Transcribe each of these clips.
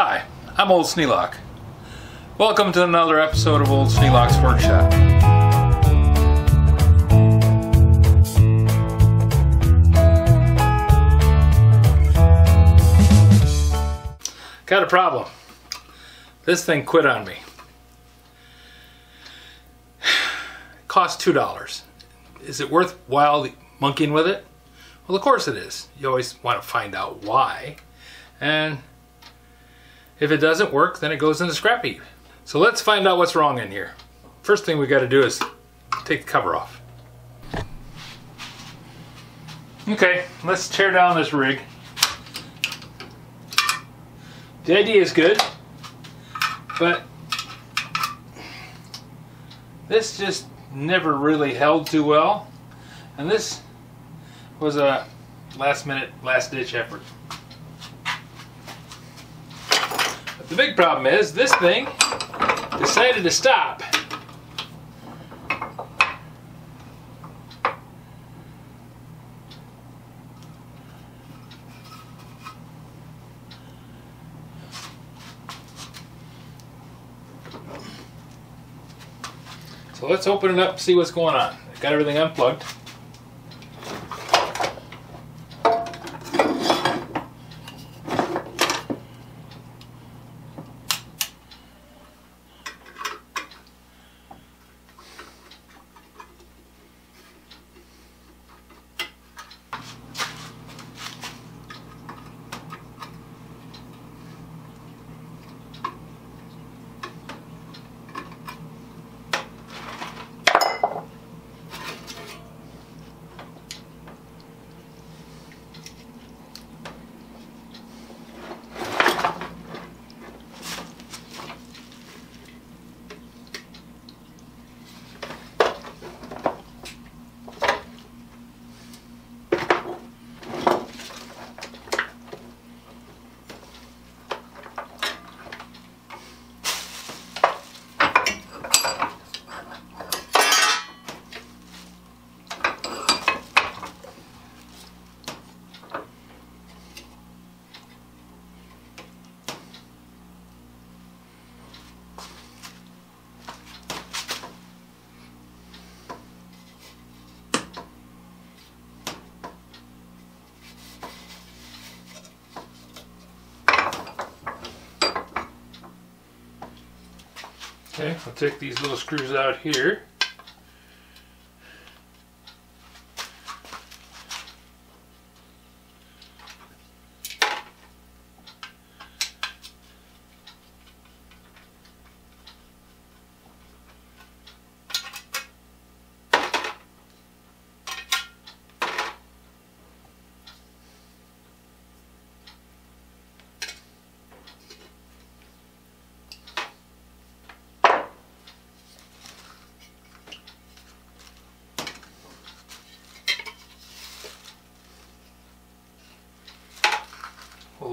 Hi, I'm Old Sneelock. Welcome to another episode of Old Sneelock's Workshop. Got a problem. This thing quit on me. Cost $2. Is it worthwhile monkeying with it? Well, of course it is. You always want to find out why. And if it doesn't work, then it goes in the scrap heap. So let's find out what's wrong in here. First thing we got to do is take the cover off. Okay, let's tear down this rig. The idea is good, but this just never really held too well. And this was a last minute, last ditch effort. But the big problem is this thing decided to stop. So let's open it up see what's going on. I got everything unplugged. Okay, I'll take these little screws out here.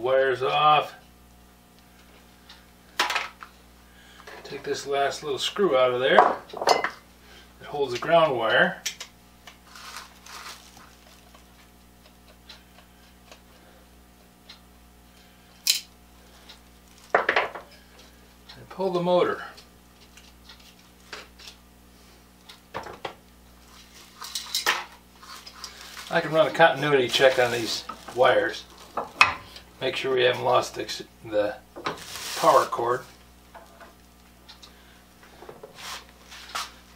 Wires off. Take this last little screw out of there. It holds the ground wire. And pull the motor. I can run a continuity check on these wires make sure we haven't lost the, the power cord.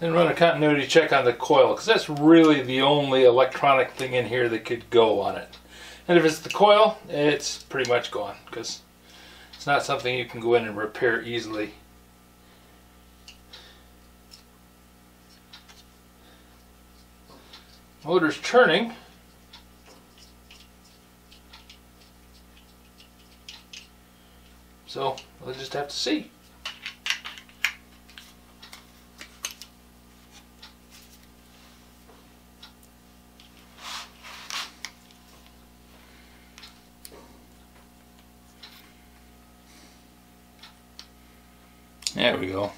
Then run a continuity check on the coil because that's really the only electronic thing in here that could go on it. And if it's the coil, it's pretty much gone because it's not something you can go in and repair easily. Motor's turning. So we'll just have to see. There we go.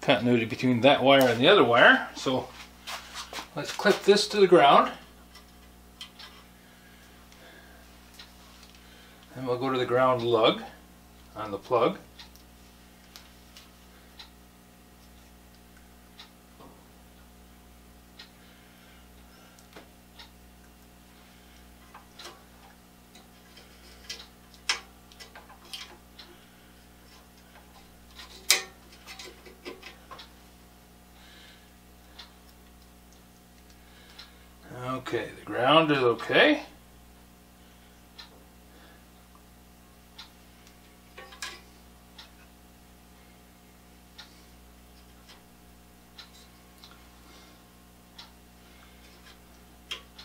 Continuity between that wire and the other wire. So let's clip this to the ground. We'll go to the ground lug on the plug. Okay, the ground is okay.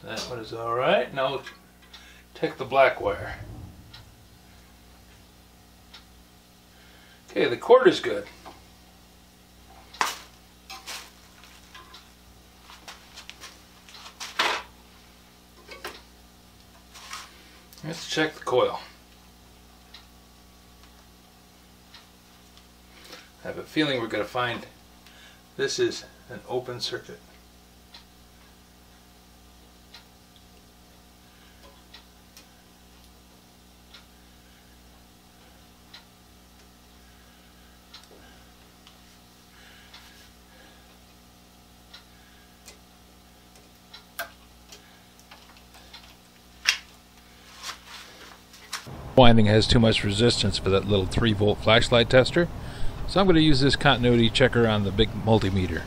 That one is all right. Now take the black wire. Okay, the cord is good. Let's check the coil. I have a feeling we're going to find this is an open circuit. Winding has too much resistance for that little 3 volt flashlight tester. So I'm going to use this continuity checker on the big multimeter.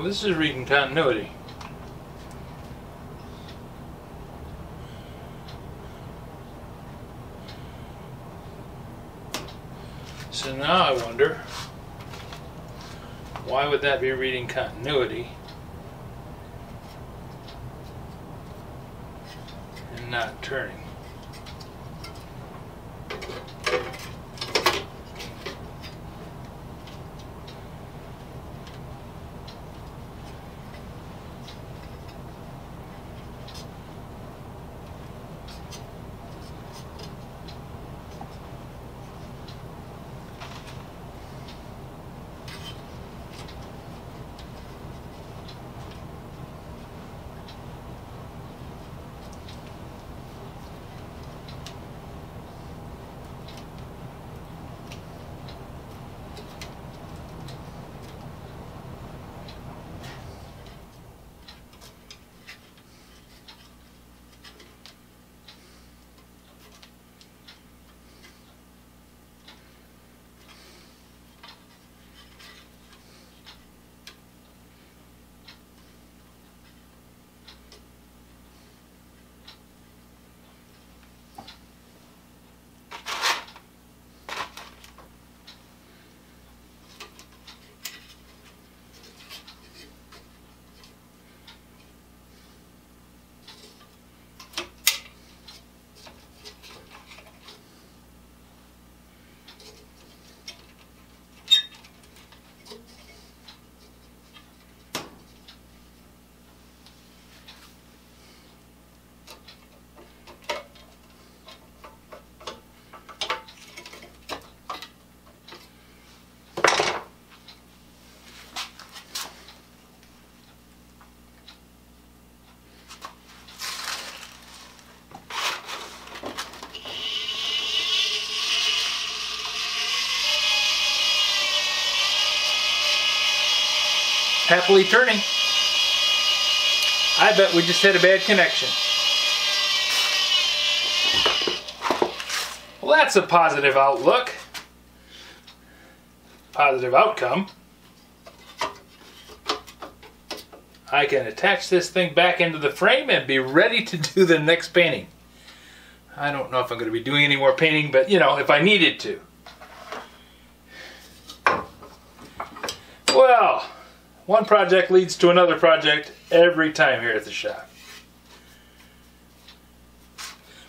Well, this is reading continuity. So now I wonder, why would that be reading continuity and not turning? Happily turning. I bet we just had a bad connection. Well, that's a positive outlook. Positive outcome. I can attach this thing back into the frame and be ready to do the next painting. I don't know if I'm going to be doing any more painting, but you know, if I needed to. Well, one project leads to another project every time here at the shop.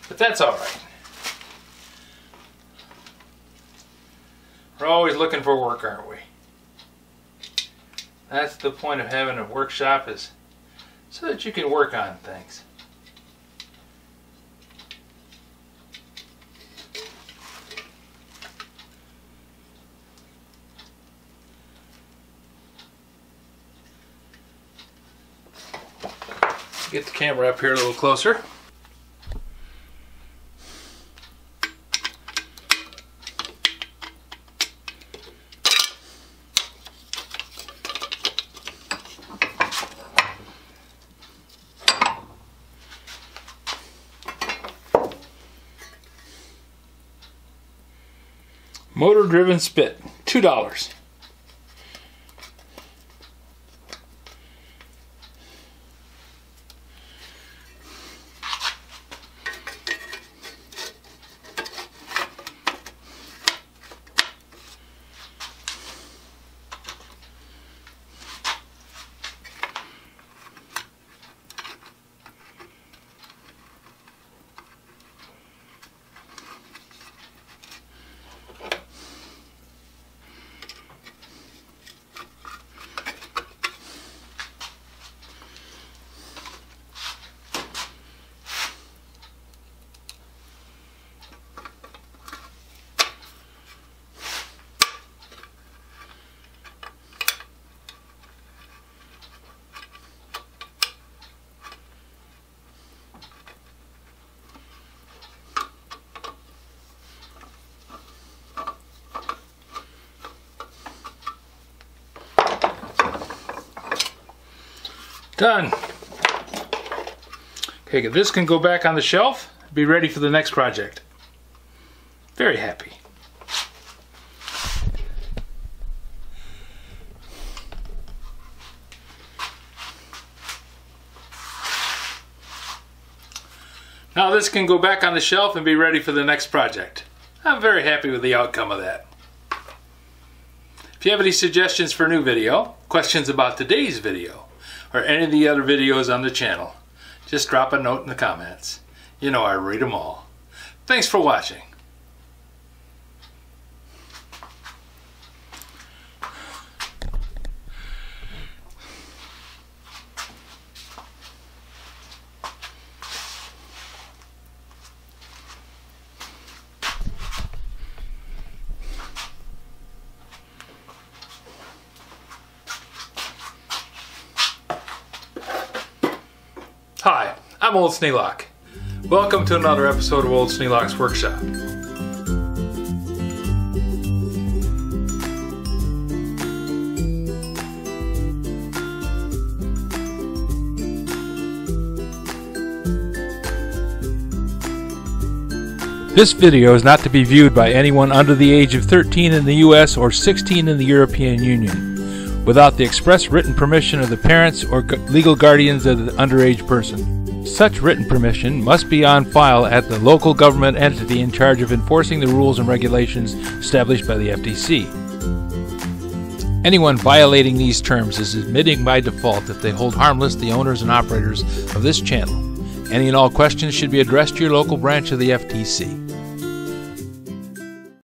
But that's all right. We're always looking for work, aren't we? That's the point of having a workshop is so that you can work on things. Get the camera up here a little closer. Motor driven spit, $2. Done. Okay, this can go back on the shelf, be ready for the next project. Very happy. Now this can go back on the shelf and be ready for the next project. I'm very happy with the outcome of that. If you have any suggestions for a new video, questions about today's video, or any of the other videos on the channel, just drop a note in the comments. You know I read them all. Thanks for watching. Hi, I'm Old Sneelock. Welcome to another episode of Old Sneelock's Workshop. This video is not to be viewed by anyone under the age of 13 in the US or 16 in the European Union, without the express written permission of the parents or gu- legal guardians of the underage person. Such written permission must be on file at the local government entity in charge of enforcing the rules and regulations established by the FTC. Anyone violating these terms is admitting by default that they hold harmless the owners and operators of this channel. Any and all questions should be addressed to your local branch of the FTC.